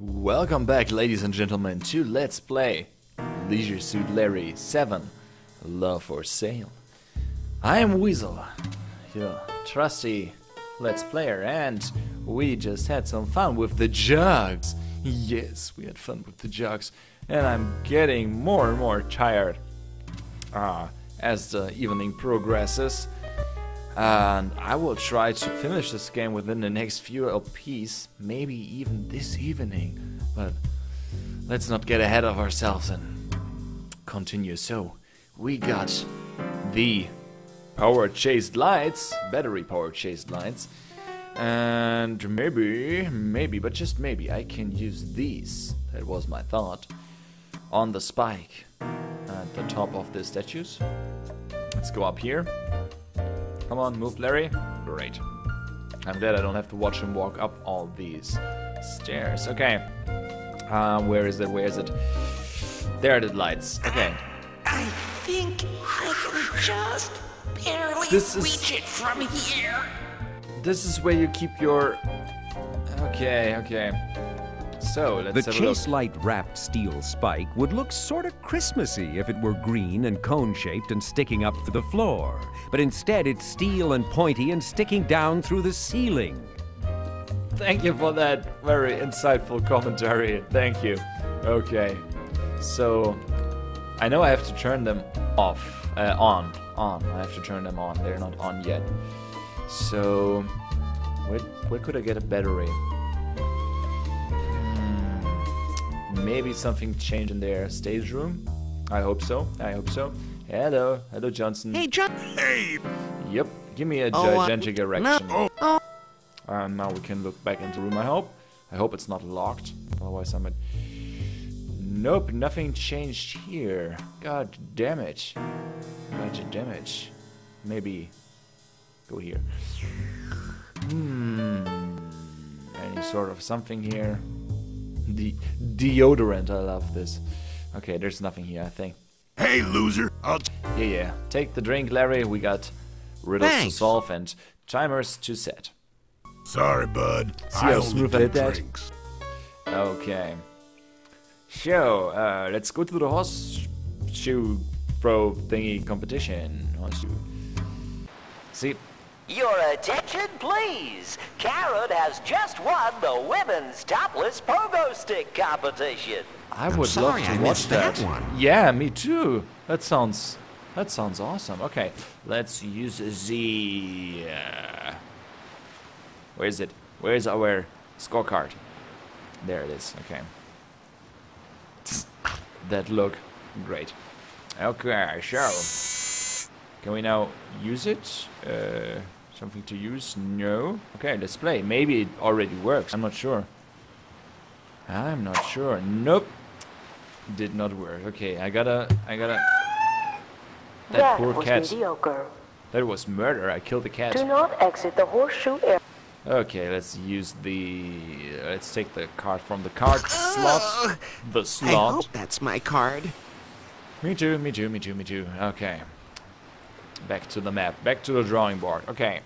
Welcome back, ladies and gentlemen, to Let's Play Leisure Suit Larry 7 Love for Sail. I am Weasel, your trusty Let's Player, and we just had some fun with the jugs. Yes, we had fun with the jugs, and I'm getting more and more tired uh, as the evening progresses. And I will try to finish this game within the next few LPs, maybe even this evening. But let's not get ahead of ourselves and continue. So, we got the power chased lights, battery power chased lights. And maybe, maybe, but just maybe, I can use these. That was my thought. On the spike at the top of the statues. Let's go up here. Come on, move, Larry. Great. I'm glad I don't have to watch him walk up all these stairs. Okay. Uh, where is it? Where is it? There are the lights. Okay. I think I can just barely This is- reach it from here. This is where you keep your... Okay, okay. So, let's The have a look. chase light wrapped steel spike would look sort of Christmassy if it were green and cone shaped and sticking up through the floor. But instead, it's steel and pointy and sticking down through the ceiling. Thank you for that very insightful commentary. Thank you. Okay. So, I know I have to turn them off. Uh, on. On. I have to turn them on. They're not on yet. So, where, where could I get a battery? Maybe something changed in their stage room? I hope so. I hope so. Hello. Hello, Johnson. Hey, John. Hey. Yep. Give me a Oh, uh, erection. no. Oh. And now we can look back into the room, I hope. I hope it's not locked. Otherwise I might... Nope, nothing changed here. God damn it. God damn it. Maybe... Go here. Hmm... Any sort of something here. The deodorant, I love this. Okay, there's nothing here, I think. Hey, loser! I'll Yeah, yeah. Take the drink, Larry. We got riddles Thanks. to solve and timers to set. Sorry, bud. See I how only smooth I did that? drinks. Okay. So, uh, let's go to the horseshoe throw thingy competition. Horseshoe. See, Your attention, please. Karen has just won the women's topless pogo stick competition. I would sorry, love to I watch missed that that. one. Yeah, me too. That sounds that sounds awesome. Okay, let's use the. Uh, where is it? Where is our scorecard? There it is. Okay. That look, great. Okay, so can we now use it? Uh, something to use? No. Okay, let's play. Maybe it already works. I'm not sure. I'm not sure. Nope. Did not work. Okay, I gotta, I gotta. That, poor was cat. mediocre. That was murder. I killed the cat. Do not exit the horseshoe area. Okay, let's use the. Let's take the card from the card slot. Oh, the slot. I hope that's my card. Me too, me too, me too, me too. Okay. Back to the map, back to the drawing board. Okay.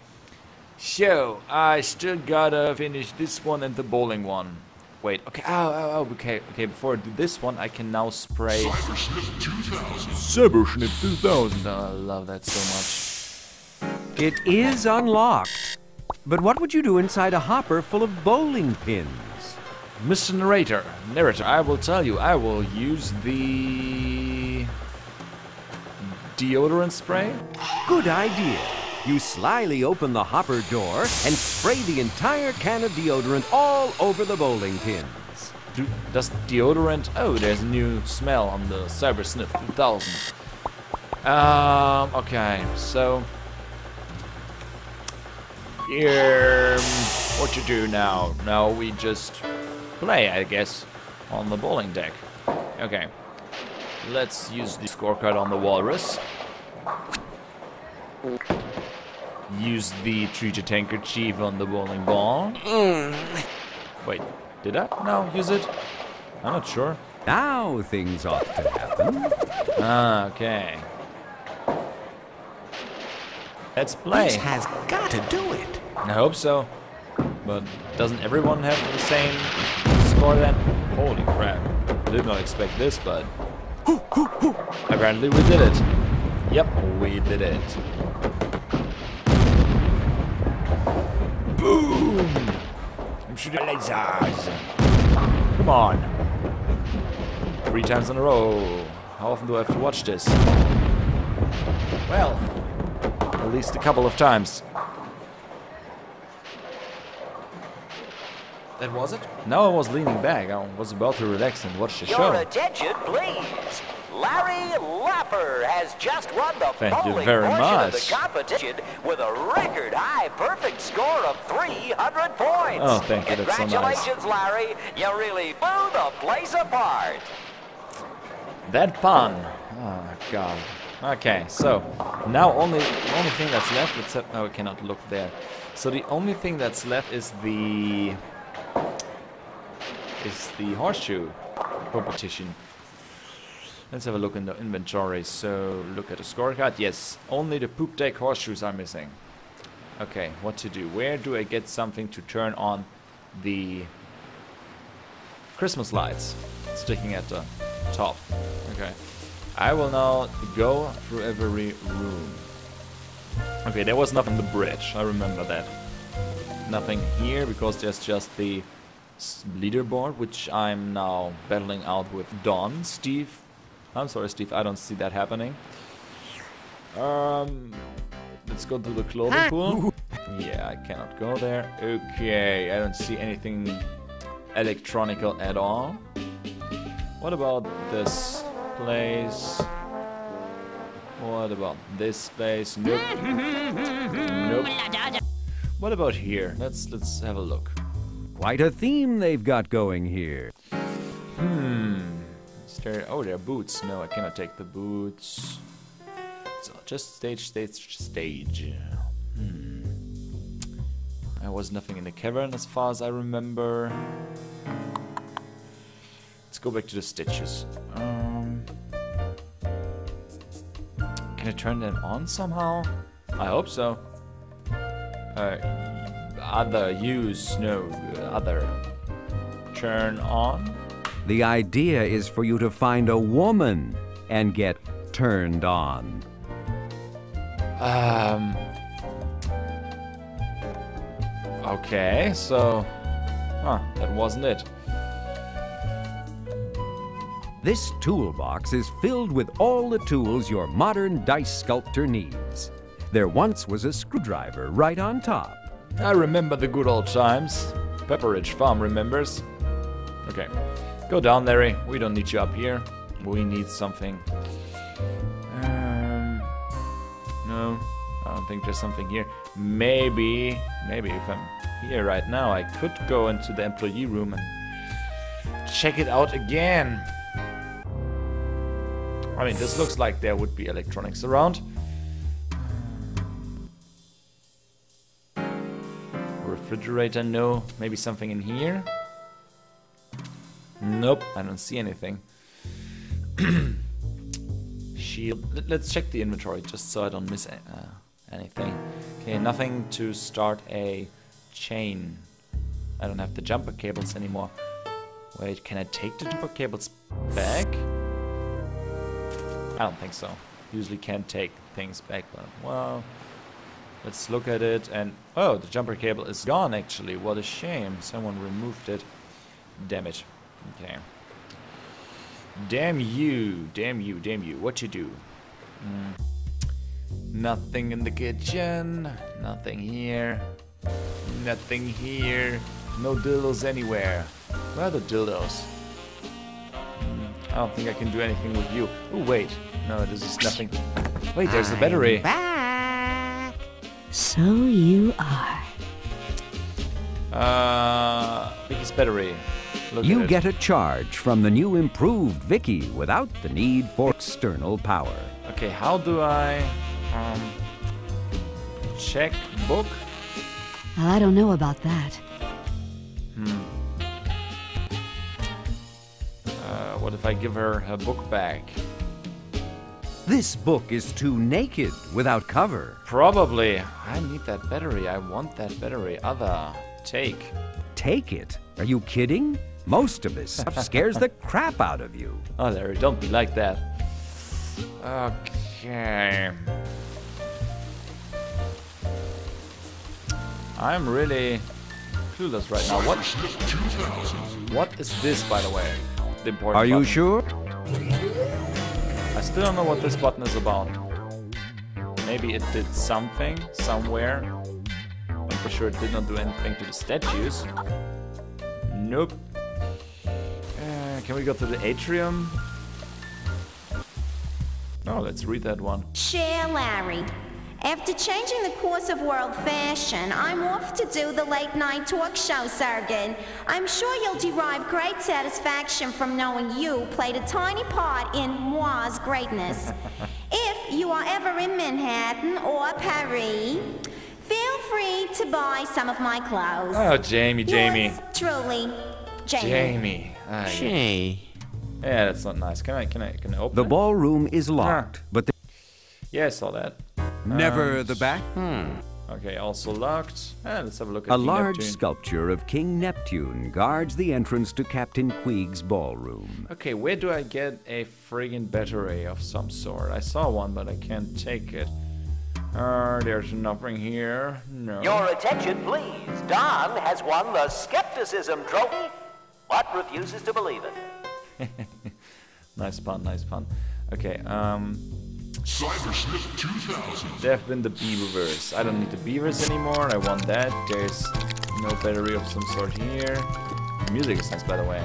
So, I still gotta finish this one and the bowling one. Wait, okay, oh, oh, oh, okay, okay, before I do this one, I can now spray... Cybersniff 2000. Cybersniff 2000! Oh, I love that so much. It is unlocked. But what would you do inside a hopper full of bowling pins? Mr. Narrator, narrator, I will tell you, I will use the... Deodorant spray? Good idea. You slyly open the hopper door and spray the entire can of deodorant all over the bowling pins. Do, does deodorant... Oh, there's a new smell on the Cyber Sniff 2000. Um, okay, so... Um, what to do now? Now we just play, I guess, on the bowling deck. Okay. Let's use the scorecard on the walrus. Use the treated handkerchief on the bowling ball. Wait, did I? No, use it? I'm not sure. Now things ought to happen. Ah, okay. Let's play. This has got to do it. I hope so. But doesn't everyone have the same score then? Holy crap. Did not expect this, but apparently we did it. Yep, we did it. Boom! I'm shooting lasers. Come on. Three times in a row. How often do I have to watch this? Well, at least a couple of times. That was it? Now I was leaning back. I was about to relax and watch the Your show. attention, please. Larry Laffer has just won the Thank you very portion of much. the competition with a record high perfect score of 300 points. Oh, thank you, that's so nice. Congratulations, Larry. You really blew the place apart. That pun. Oh god. Okay, so now only only thing that's left. Let's have, oh, we cannot look there. So the only thing that's left is the is the horseshoe competition. Let's have a look in the inventory. So look at the scorecard. Yes, only the poop deck horseshoes are missing. Okay, what to do? Where do I get something to turn on the Christmas lights sticking at the top? Okay. I will now go through every room. Okay, there was nothing in the bridge. I remember that. Nothing here because there's just the leaderboard, which I'm now battling out with Don, Steve. I'm sorry, Steve. I don't see that happening. Um, let's go to the clothing pool. Yeah, I cannot go there. Okay, I don't see anything electronical at all. What about this place? What about this place? Nope. nope. What about here? Let's let's have a look. Quite a theme they've got going here. Hmm. Is there, oh, there are boots. No, I cannot take the boots. So just stage, stage, stage. Hmm. There was nothing in the cavern as far as I remember. Let's go back to the stitches. Um, can I turn them on somehow? I hope so. Uh, other use, no, other. Turn on. The idea is for you to find a woman and get turned on. Um. Okay, so. Huh, that wasn't it. This toolbox is filled with all the tools your modern dice sculptor needs. There once was a screwdriver right on top. I remember the good old times. Pepperidge Farm remembers. Okay. Go down, Larry. We don't need you up here. We need something. Um. No, I don't think there's something here. Maybe, maybe if I'm here right now, I could go into the employee room and check it out again. I mean, this looks like there would be electronics around. Refrigerator, no. Maybe something in here? Nope, I don't see anything. Shield. Let- Let's check the inventory just so I don't miss uh, anything. Okay, nothing to start a chain. I don't have the jumper cables anymore. Wait, can I take the jumper cables back? I don't think so. Usually can't take things back, but well. Let's look at it and oh, the jumper cable is gone actually. What a shame. Someone removed it. Damn it. Okay. Damn you, damn you, damn you. What you do? Mm. Nothing in the kitchen. Nothing here. Nothing here. No dildos anywhere. Where are the dildos? Mm, I don't think I can do anything with you. Oh wait, no, this is nothing. Wait, there's the battery. Back. So you are. Uh, Vicky's battery. Look You at it. get a charge from the new improved Vicky without the need for external power. Okay, how do I um check book? I don't know about that. Uh, what if I give her her book back? This book is too naked without cover. Probably. I need that battery. I want that battery. Other. Take. Take it. Are you kidding? Most of this stuff scares the crap out of you. Oh, Larry, don't be like that. Okay. I'm really clueless right now. What? What is this, by the way? The important Are you button. sure? I still don't know what this button is about. Maybe it did something somewhere. For sure it did not do anything to the statues. Nope. Uh, can we go to the atrium? Oh, let's read that one. Cher Larry. After changing the course of world fashion, I'm off to do the late night talk show circuit. I'm sure you'll derive great satisfaction from knowing you played a tiny part in moi's greatness. if you are ever in Manhattan or Paris, feel free to buy some of my clothes. Oh, Jamie, Jamie. Yours truly, Jamie. Jamie. Ah, yeah. Yeah, that's not nice. Can I, can I, can I open The it? ballroom is locked, but the Yeah, I saw that. Never the back. Hmm. Okay, also locked. Ah, let's have a look at A King large Neptune. sculpture of King Neptune guards the entrance to Captain Queeg's ballroom. Okay, where do I get a friggin' battery of some sort? I saw one, but I can't take it. Uh, there's nothing here. No. Your attention, please. Don has won the Skepticism Trophy, but refuses to believe it. Nice pun, nice pun. Okay, um, Cybersniff 2000. There have been the beavers. I don't need the beavers anymore. I want that. There's no battery of some sort here. The music is nice, by the way.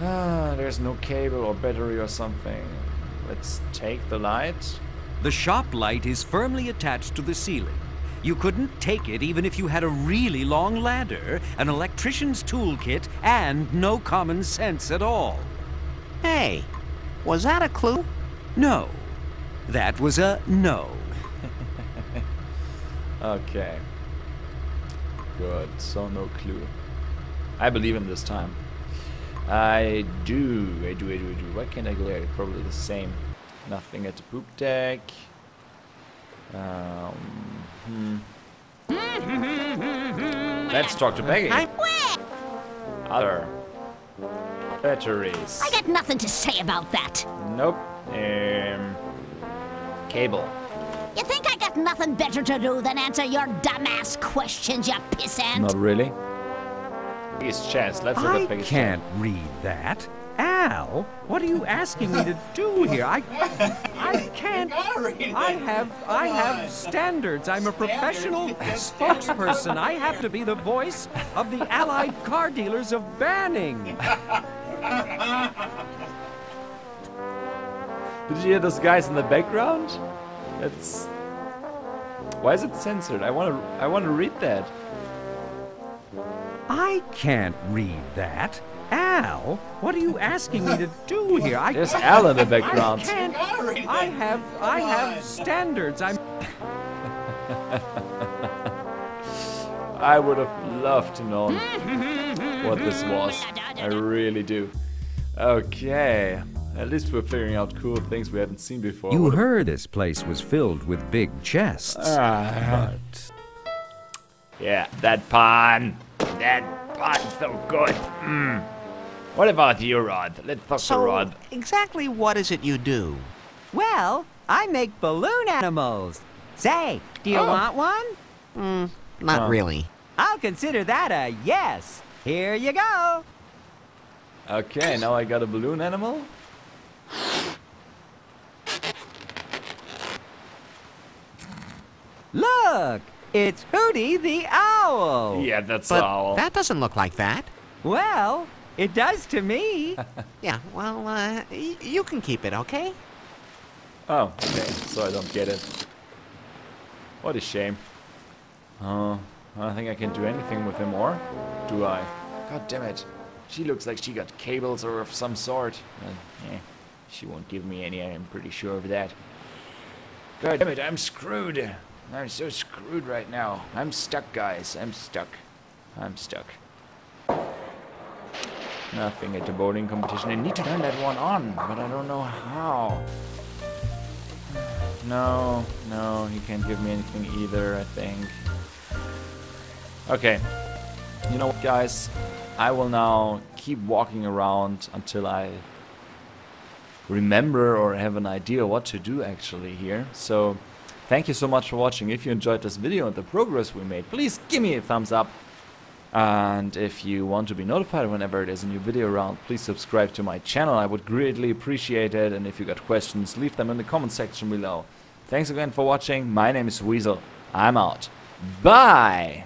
Ah, there's no cable or battery or something. Let's take the light. The shop light is firmly attached to the ceiling. You couldn't take it even if you had a really long ladder, an electrician's toolkit, and no common sense at all. Hey, was that a clue? No. That was a no. Okay. Good, so no clue. I believe in this time. I do, I do, I do, I do. Why can't I go there? Probably the same. Nothing at the poop deck. Um, hmm. Let's talk to Peggy. Other batteries. I got nothing to say about that. Nope. Um, cable. You think I got nothing better to do than answer your dumbass questions, you pissant? Not really. Peggy's chest. Let's look I at Peggy's can't read that. Al, what are you asking me to do here? I, I can't. I have, I have standards. I'm a professional spokesperson. I have to be the voice of the Allied car dealers of Banning. Did you hear those guys in the background? It's. Why is it censored? I want to. I want to read that. I can't read that. Al, what are you asking me to do here? I, There's Al in the background. I can't. I have, I have standards. I'm. I would have loved to know what this was. I really do. Okay. At least we're figuring out cool things we haven't seen before. You heard this place was filled with big chests. Ah. but Yeah, that pun. That pun's so good. Mm. What about you, Rod? Let's talk to So, Rod. exactly what is it you do? Well, I make balloon animals. Say, do you Oh. want one? Hmm, not Oh. really. I'll consider that a yes. Here you go. Okay, now I got a balloon animal. Look, it's Hootie the owl. Yeah, that's But all. that doesn't look like that. Well, it does to me. Yeah, well, uh, y- you can keep it, okay? Oh, okay. So I don't get it. What a shame. Oh, I don't think I can do anything with him, or do I? God damn it. She looks like she got cables or of some sort. Uh, eh, she won't give me any, I'm pretty sure of that. God damn it, I'm screwed. I'm so screwed right now. I'm stuck, guys. I'm stuck. I'm stuck. Nothing at the bowling competition. I need to turn that one on, but I don't know how. No, no, he can't give me anything either, I think. Okay. You know what, guys? I will now keep walking around until I remember or have an idea what to do actually here. So thank you so much for watching. If you enjoyed this video and the progress we made, please give me a thumbs up. And if you want to be notified whenever there's a new video around, please subscribe to my channel. I would greatly appreciate it. And if you got questions, leave them in the comment section below. Thanks again for watching. My name is Weasel. I'm out. Bye!